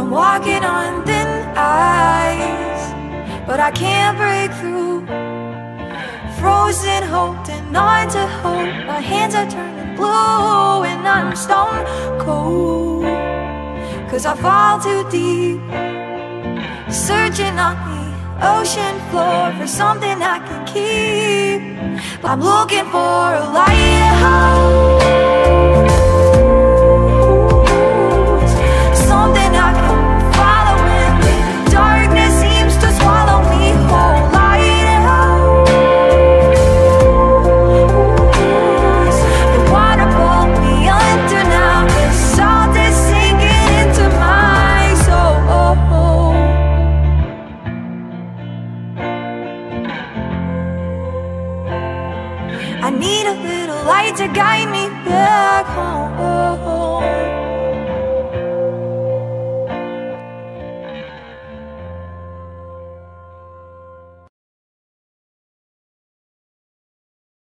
I'm walking on thin ice But I can't break through. Frozen holding on to hope. My hands are turning blue And I'm stone cold. Cause I fall too deep Searching on the ocean floor For something I can keep. I'm looking for a light. I need a little light to guide me back home.